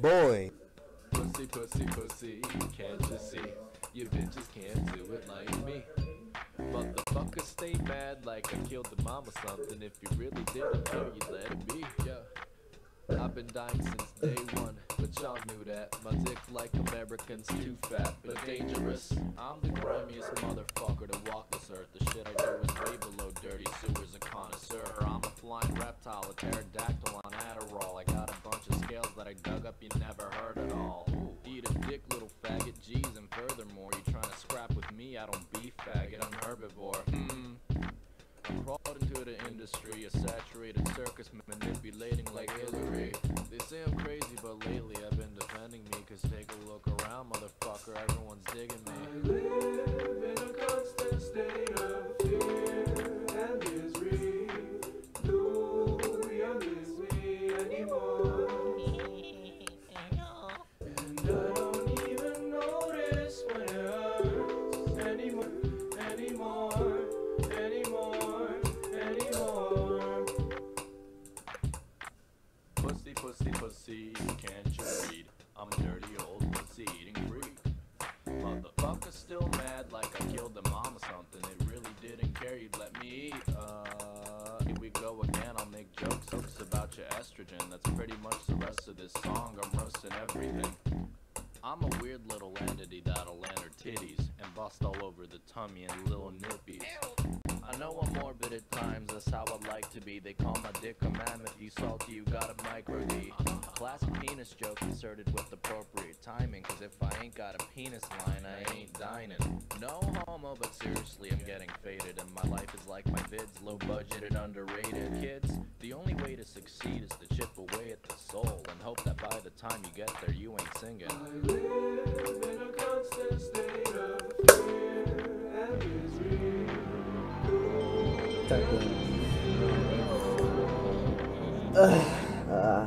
boy. Pussy, pussy, pussy, can't you see? You bitches can't do it like me. Motherfuckers stay mad like I killed the mom or something. If you really did, I'm sure you'd let it be. Yeah. I've been dying since day one, but y'all knew that. My dick like Americans, too fat, but dangerous. I'm the grimiest motherfucker to walk this earth. The shit I do is way below dirty sewers a connoisseur. I'm a flying reptile, a pterodactyl on Adderall. I got that I dug up you never heard at all. Eat a dick, little faggot, G's, and furthermore, you trying to scrap with me? I don't beef faggot, I'm herbivore. I crawled into the industry, a saturated circus manipulating like Hillary. They say I'm crazy, but lately I've been defending me. Cause take a look around, motherfucker, everyone's digging me. Pussy, pussy, pussy, can't you read? I'm a dirty old pussy eating freak. Motherfucker still mad like I killed the mom or something. It really didn't care you'd let me eat. Uh, here we go again. I'll make jokes, jokes about your estrogen. That's pretty much the rest of this song. I'm roasting everything. I'm a weird little entity that'll land her titties and bust all over the tummy and little nippies. Know At times, that's how I like to be. They call my dick a mammoth, you salty, you got a micro D. Classic penis joke inserted with appropriate timing, cause if I ain't got a penis line, I ain't dining. No homo, but seriously, I'm getting faded, and my life is like my vids, low budget and underrated. Kids, the only way to succeed is to chip away at the soul and hope that by the time you get there, you ain't singing. Uh,